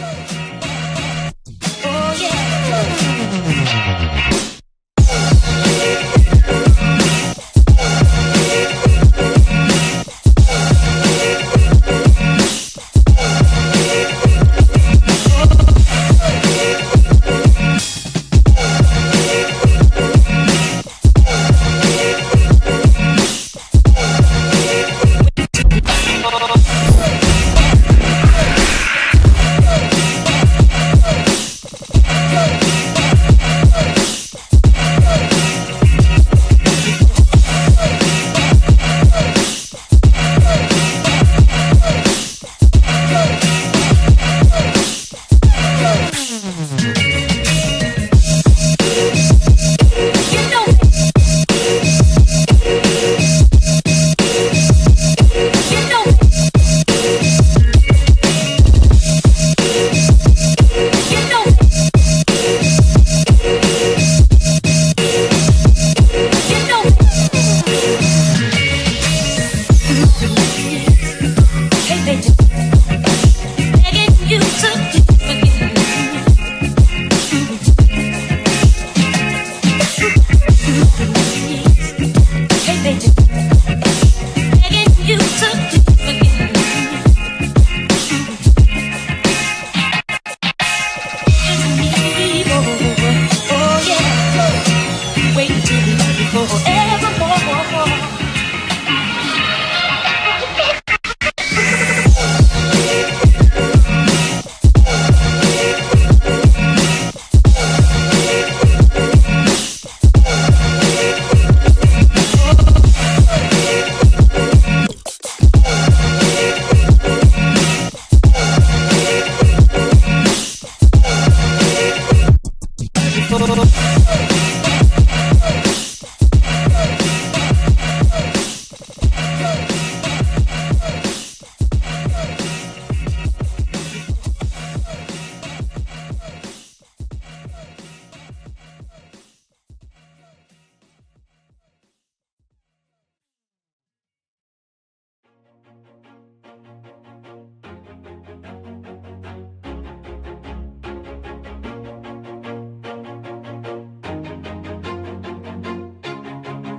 Woo!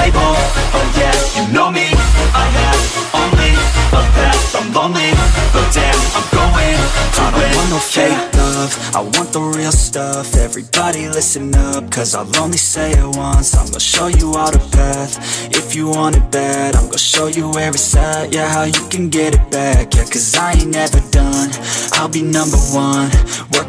label, oh yeah, you know me, I have only a path, I'm lonely, but damn, I'm going to I don't want no fake love, I want the real stuff, everybody listen up, cause I'll only say it once, I'm gonna show you all the path, if you want it bad, I'm gonna show you where it's at, yeah, how you can get it back, yeah, cause I ain't never done, I'll be number one,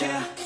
yeah.